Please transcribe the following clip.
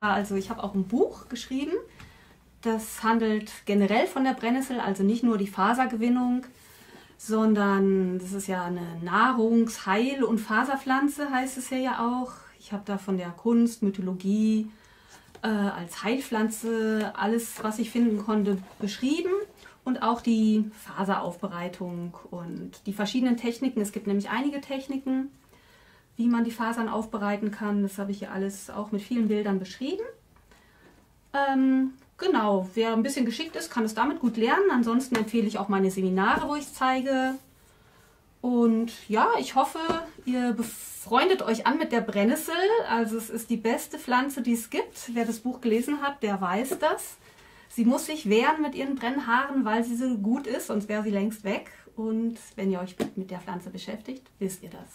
Also ich habe auch ein Buch geschrieben, das handelt generell von der Brennnessel, also nicht nur die Fasergewinnung, sondern das ist ja eine Nahrungs-, Heil- und Faserpflanze, heißt es ja auch. Ich habe da von der Kunst, Mythologie, äh, als Heilpflanze alles, was ich finden konnte, beschrieben und auch die Faseraufbereitung und die verschiedenen Techniken. Es gibt nämlich einige Techniken, wie man die Fasern aufbereiten kann. Das habe ich hier alles auch mit vielen Bildern beschrieben. Ähm, genau, wer ein bisschen geschickt ist, kann es damit gut lernen. Ansonsten empfehle ich auch meine Seminare, wo ich es zeige. Und ja, ich hoffe, ihr befreundet euch an mit der Brennnessel. Also es ist die beste Pflanze, die es gibt. Wer das Buch gelesen hat, der weiß das. Sie muss sich wehren mit ihren Brennhaaren, weil sie so gut ist, sonst wäre sie längst weg. Und wenn ihr euch mit der Pflanze beschäftigt, wisst ihr das.